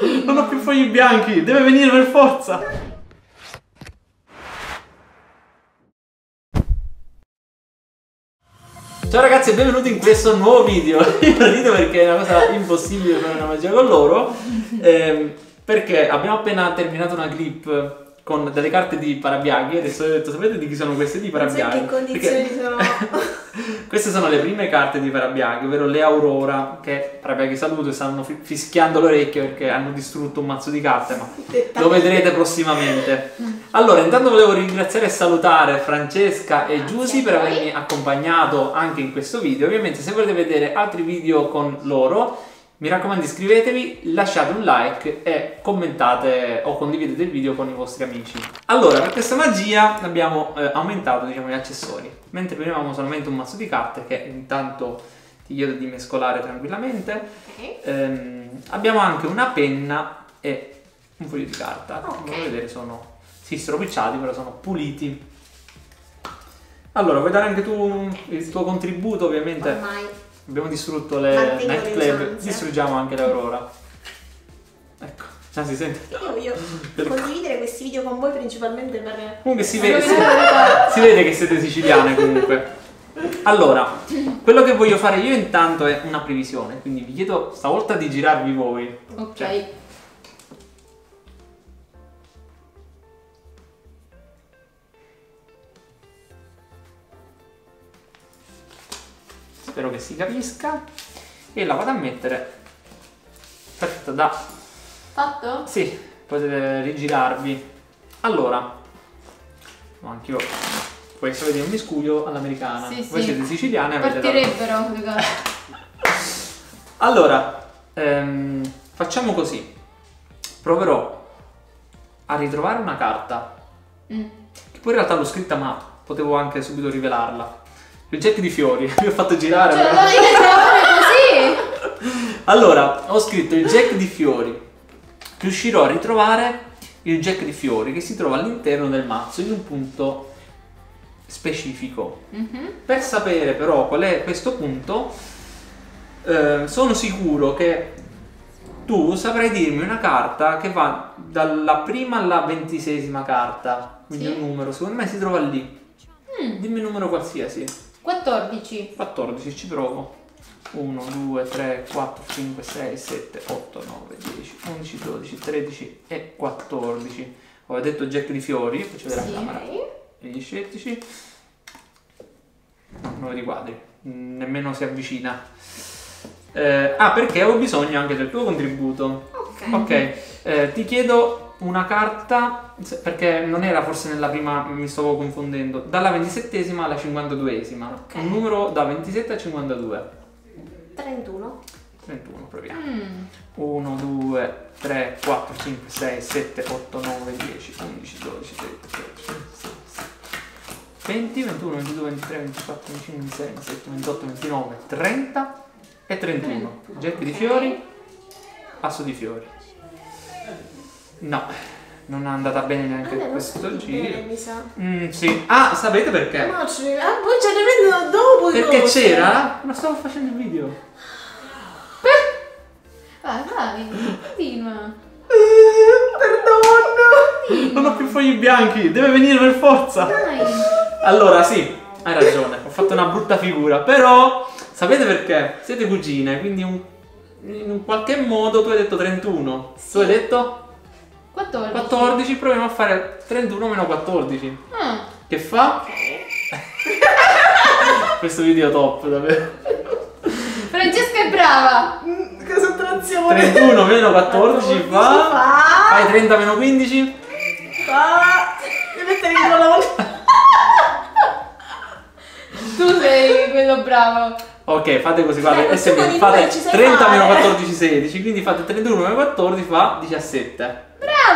Non ho più fogli bianchi, deve venire per forza. Ciao ragazzi e benvenuti in questo nuovo video. Io rido perché è una cosa impossibile fare una magia con loro. ehm, perché abbiamo appena terminato una clip con delle carte di Parabiaghi. Adesso ho detto, sapete di chi sono queste di Non so in Parabiaghi? che condizioni Perché- sono. Queste sono le prime carte di Parabiaghi, ovvero le Aurora, che Parabiaghi saluto e stanno fi- fischiando le orecchie perché hanno distrutto un mazzo di carte, ma lo vedrete prossimamente. Allora, intanto volevo ringraziare e salutare Francesca e Giusy per avermi accompagnato anche in questo video. Ovviamente se volete vedere altri video con loro, mi raccomando iscrivetevi, lasciate un like e commentate o condividete il video con i vostri amici. Allora, per questa magia abbiamo eh, aumentato diciamo, gli accessori. Mentre prima avevamo solamente un mazzo di carte che intanto ti chiedo di mescolare tranquillamente. Ok. Ehm, abbiamo anche una penna e un foglio di carta. Ok. Come vedere sono sì, stropicciati, però sono puliti. Allora, vuoi dare anche tu il tuo contributo? Ovviamente Ormai. Abbiamo distrutto le Mantengo night le club, usanze. distruggiamo anche l'Aurora. Ecco, già si sente. Io voglio condividere questi video con voi principalmente per. Comunque si vede, si, si vede che siete siciliane comunque. Allora, quello che voglio fare io intanto è una previsione, quindi vi chiedo stavolta di girarvi voi. Ok. Cioè, Spero che si capisca. E la vado a mettere. Perfetto, da. Fatto? Sì, potete rigirarvi. Allora, no, anch'io. Questo vedi un miscuglio all'americana. Sì, Voi sì. siete avete dato- Partirebbero. Allora, ehm, facciamo così. Proverò a ritrovare una carta. Mm. Che poi in realtà l'ho scritta ma potevo anche subito rivelarla. Il jack di fiori. Mi ho fatto girare. Cioè, trovare così? Allora, ho scritto il jack di fiori. Riuscirò a ritrovare il jack di fiori che si trova all'interno del mazzo in un punto specifico. Mhm. Per sapere però qual è questo punto, eh, sono sicuro che tu saprai dirmi una carta che va dalla prima alla ventisesima carta, quindi Sì. un numero, secondo me si trova lì. Mm. Dimmi un numero qualsiasi. 14. 14, ci provo. 1, 2, 3, 4, 5, 6, 7, 8, 9, 10, 11, 12, 13 e 14. Ho detto Jack di fiori, faccio vedere Sì. la camera e gli scettici. Non di quadri, Mm, nemmeno si avvicina. Eh, ah, perché ho bisogno anche del tuo contributo. Ok. Ok, eh, ti chiedo una carta, perché non era forse nella prima, mi stavo confondendo, dalla ventisettesima alla cinquantaduesima. Ok. Un numero da 27 a 52. 31. 31, proviamo. Mm. 1, 2, 3, 4, 5, 6, 7, 8, 9, 10, 11, 12, 13, 14, 15, 20, 21, 22, 23, 24, 25, 26, 27, 28, 29, 30 e 31. Getti di Ok. fiori, asso di fiori. No, non è andata bene neanche Vabbè, questo giro. bene, mi sa. Mm, sì. Ah, sapete perché? Ma ce ah, poi ce ne prendono dopo Perché c'era? Ma stavo facendo il video. Vai, vai. Continua. Perdono. Non ho più fogli bianchi, deve venire per forza. Dai. Allora, sì, hai ragione, ho fatto una brutta figura, però sapete perché? Siete cugine, quindi un- in un qualche modo tu hai detto 31, tu hai detto 14. 14, proviamo a fare 31 meno 14. Ah. Che fa? Questo video top, davvero. Francesca è brava. Mm, Che sottrazione. 31 meno 14 fa... fa. Fai 30 meno 15? Fa. Devi mettere in volta. Tu sei quello bravo. Ok, fate così, guarda, è fate voi ci sai 30 meno fare. 14, 16, quindi fate 31 meno 14 fa 17.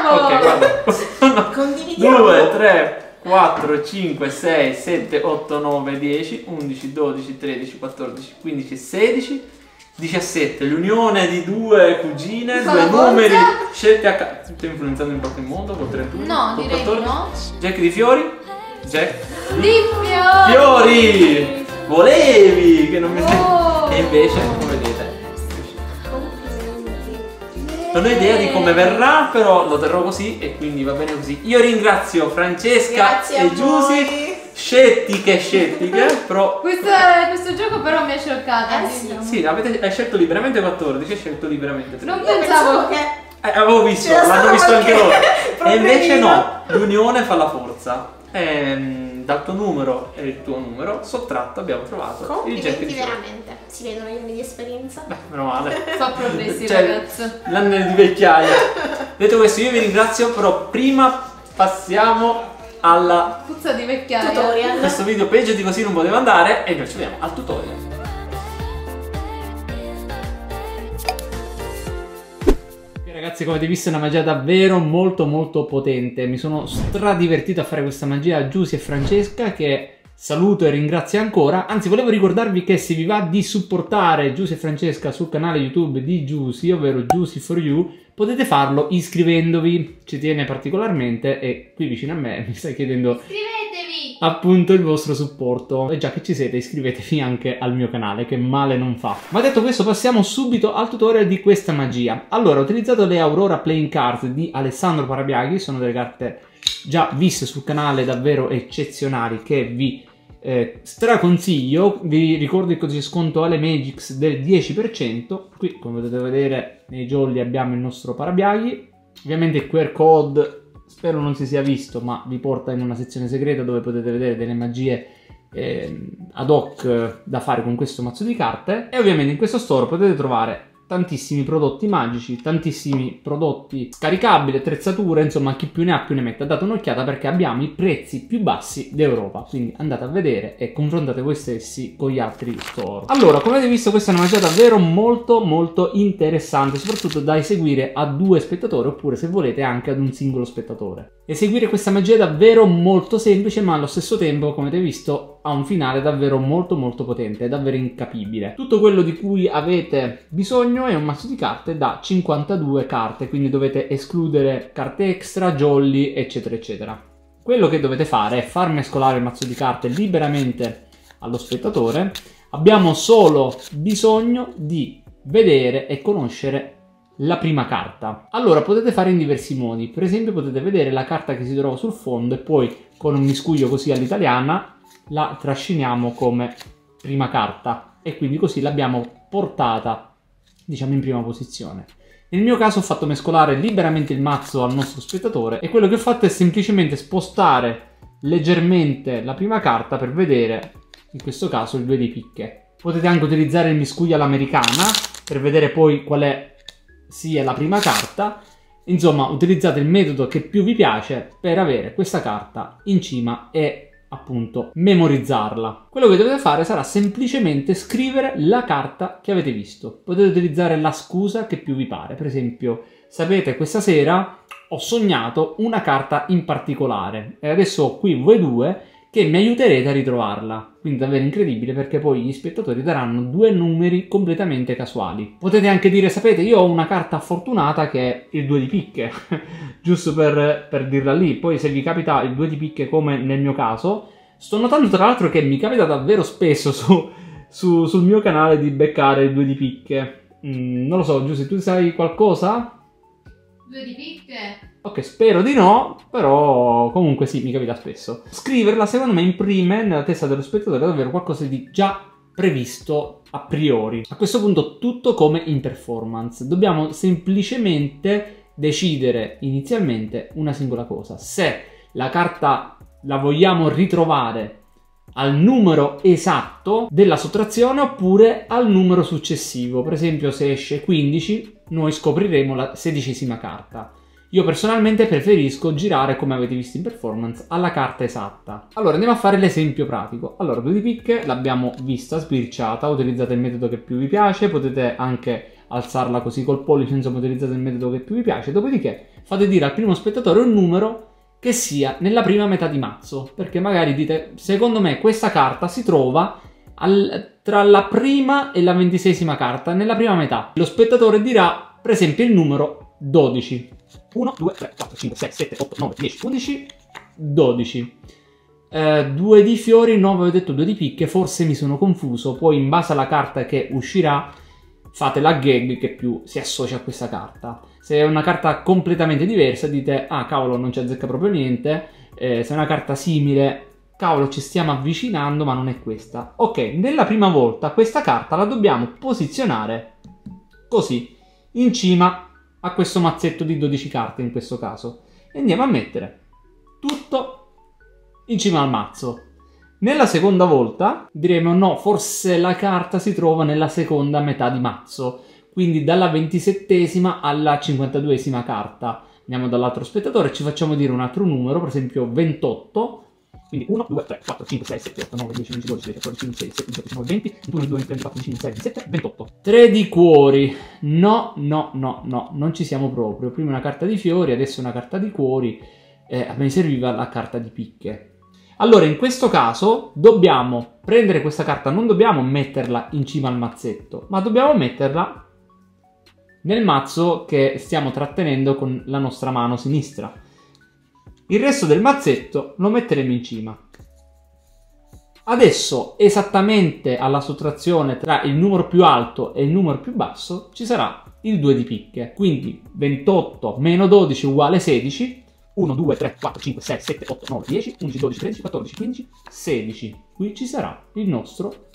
Bravo. Ok, guarda. Condividiamo. 2, 3, 4, 5, 6, 7, 8, 9, 10, 11, 12, 13, 14, 15, 16, 17. L'unione di due cugine, Con due forza. numeri scelti a caso. Ti stai influenzando in qualche modo con 31? No, con direi di no. Jack di fiori? Jack? Di fiori. Fiori! Volevi che non mi Oh. E invece, come Non ho idea di come verrà, però lo terrò così e quindi va bene così. Io ringrazio Francesca Grazie e Giusy, scettiche scettiche, però... Questa- questo gioco però mi ha scioccata. Eh sì. Sì, avete, hai scelto liberamente 14, hai scelto liberamente 13. Non pensavo che Eh, avevo visto, l'hanno visto anche loro. E invece no, l'unione fa la forza. Ehm, dal tuo numero e il tuo numero sottratto abbiamo trovato il Jack complimenti di Fiori. veramente. Si vedono gli anni di esperienza. Beh, meno male. fa progressi Cioè, ragazzo. L'anno di vecchiaia. Detto questo, io vi ringrazio, però prima passiamo alla Puzza di vecchiaia. Tutorial. questo video peggio di così non poteva andare e noi ci vediamo al tutorial. Ragazzi, come avete visto è una magia davvero molto molto potente. Mi sono stradivertito a fare questa magia a Giusy e Francesca che saluto e ringrazio ancora. Anzi, volevo ricordarvi che se vi va di supportare Giusy e Francesca sul canale YouTube di Giusy, ovvero Giusy for You, potete farlo iscrivendovi. Ci tiene particolarmente e qui vicino a me mi stai chiedendo Iscrivetevi! Appunto il vostro supporto. E già che ci siete, iscrivetevi anche al mio canale, che male non fa. Ma detto questo, passiamo subito al tutorial di questa magia. Allora, ho utilizzato le Aurora Playing Cards di Alessandro Parabiaghi, sono delle carte già viste sul canale davvero eccezionali che vi eh, straconsiglio. Vi ricordo il codice sconto alle Magix del 10%. Qui, come potete vedere, nei jolly abbiamo il nostro Parabiaghi. Ovviamente il QR code spero non si sia visto, ma vi porta in una sezione segreta dove potete vedere delle magie ehm, ad hoc eh, da fare con questo mazzo di carte. E ovviamente in questo store potete trovare tantissimi prodotti magici, tantissimi prodotti scaricabili, attrezzature, insomma chi più ne ha più ne metta. Date un'occhiata perché abbiamo i prezzi più bassi d'Europa, quindi andate a vedere e confrontate voi stessi con gli altri store. Allora, come avete visto questa è una magia davvero molto molto interessante, soprattutto da eseguire a due spettatori oppure se volete anche ad un singolo spettatore. Eseguire questa magia è davvero molto semplice ma allo stesso tempo, come avete visto, ha un finale davvero molto molto potente, davvero incapibile. Tutto quello di cui avete bisogno è un mazzo di carte da 52 carte, quindi dovete escludere carte extra, jolly, eccetera eccetera. Quello che dovete fare è far mescolare il mazzo di carte liberamente allo spettatore. Abbiamo solo bisogno di vedere e conoscere la prima carta. Allora potete fare in diversi modi. Per esempio potete vedere la carta che si trova sul fondo e poi con un miscuglio così all'italiana la trasciniamo come prima carta e quindi così l'abbiamo portata diciamo in prima posizione. Nel mio caso ho fatto mescolare liberamente il mazzo al nostro spettatore e quello che ho fatto è semplicemente spostare leggermente la prima carta per vedere in questo caso il 2 di picche. Potete anche utilizzare il miscuglio all'americana per vedere poi qual è sia la prima carta. Insomma, utilizzate il metodo che più vi piace per avere questa carta in cima e appunto memorizzarla. Quello che dovete fare sarà semplicemente scrivere la carta che avete visto. Potete utilizzare la scusa che più vi pare. Per esempio, sapete, questa sera ho sognato una carta in particolare e adesso qui voi due che mi aiuterete a ritrovarla. Quindi davvero incredibile perché poi gli spettatori daranno due numeri completamente casuali. Potete anche dire, sapete, io ho una carta fortunata che è il 2 di picche, giusto per, per dirla lì. Poi se vi capita il 2 di picche come nel mio caso, sto notando tra l'altro che mi capita davvero spesso su, su- sul mio canale di beccare il 2 di picche. Mm, non lo so, Giuseppe, tu sai qualcosa? Due di picche. Ok, spero di no, però comunque sì, mi capita spesso. Scriverla secondo me imprime nella testa dello spettatore davvero qualcosa di già previsto a priori. A questo punto tutto come in performance. Dobbiamo semplicemente decidere inizialmente una singola cosa. Se la carta la vogliamo ritrovare al numero esatto della sottrazione oppure al numero successivo. Per esempio, se esce 15, noi scopriremo la sedicesima carta. Io personalmente preferisco girare, come avete visto in performance, alla carta esatta. Allora andiamo a fare l'esempio pratico. Allora, due di picche l'abbiamo vista sbirciata, utilizzate il metodo che più vi piace, potete anche alzarla così col pollice, insomma utilizzate il metodo che più vi piace. Dopodiché fate dire al primo spettatore un numero che sia nella prima metà di mazzo, perché magari dite, secondo me questa carta si trova al- tra la prima e la ventisesima carta, nella prima metà. Lo spettatore dirà, per esempio, il numero 12. 1, 2, 3, 4, 5, 6, 7, 8, 9, 10, 11, 12. Eh, due di fiori, no, avevo detto due di picche, forse mi sono confuso, poi in base alla carta che uscirà fate la gag che più si associa a questa carta. Se è una carta completamente diversa, dite: Ah, cavolo, non ci azzecca proprio niente. Eh, se è una carta simile, cavolo, ci stiamo avvicinando, ma non è questa. Ok, nella prima volta questa carta la dobbiamo posizionare così, in cima a questo mazzetto di 12 carte in questo caso. E andiamo a mettere tutto in cima al mazzo. Nella seconda volta diremo no, forse la carta si trova nella seconda metà di mazzo, quindi dalla ventisettesima alla cinquantaduesima carta. Andiamo dall'altro spettatore, ci facciamo dire un altro numero, per esempio 28. Quindi 1, 2, 3, 4, 5, 6, 7, 8, 9, 10, 11, 12, 13, 14, 15, 16, 17, 18, 19, 20, 21, 22, 23, 24, 25, 26, 27, 28. 3 di cuori. No, no, no, no, non ci siamo proprio. Prima una carta di fiori, adesso una carta di cuori. Eh, a me serviva la carta di picche. Allora, in questo caso dobbiamo prendere questa carta, non dobbiamo metterla in cima al mazzetto, ma dobbiamo metterla nel mazzo che stiamo trattenendo con la nostra mano sinistra. Il resto del mazzetto lo metteremo in cima. Adesso, esattamente alla sottrazione tra il numero più alto e il numero più basso, ci sarà il 2 di picche. Quindi 28 meno 12 uguale 16. 1, 2, 3, 4, 5, 6, 7, 8, 9, 10, 11, 12, 13, 14, 15, 16. Qui ci sarà il nostro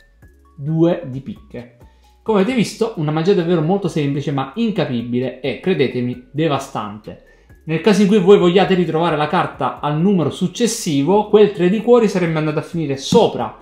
2 di picche. Come avete visto, una magia davvero molto semplice ma incapibile e, credetemi, devastante. Nel caso in cui voi vogliate ritrovare la carta al numero successivo, quel 3 di cuori sarebbe andato a finire sopra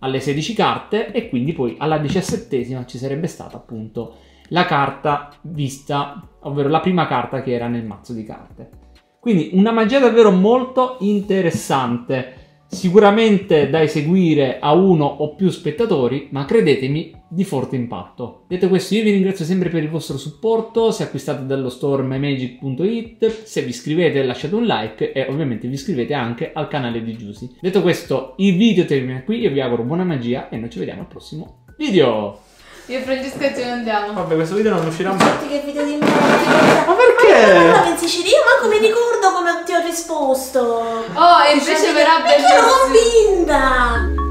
alle 16 carte e quindi poi alla diciassettesima ci sarebbe stata appunto la carta vista, ovvero la prima carta che era nel mazzo di carte. Quindi una magia davvero molto interessante, sicuramente da eseguire a uno o più spettatori, ma credetemi di forte impatto. Detto questo, io vi ringrazio sempre per il vostro supporto, se acquistate dallo store mymagic.it, se vi iscrivete lasciate un like e ovviamente vi iscrivete anche al canale di Giusy. Detto questo, il video termina qui, io vi auguro buona magia e noi ci vediamo al prossimo video. Io e Francesca ce ne andiamo. Vabbè, questo video non uscirà mai. Senti che video di merda. Ma non la io manco mi ricordo come ti ho risposto. Oh, e invece verrà bellissimo. Perché ero convinta.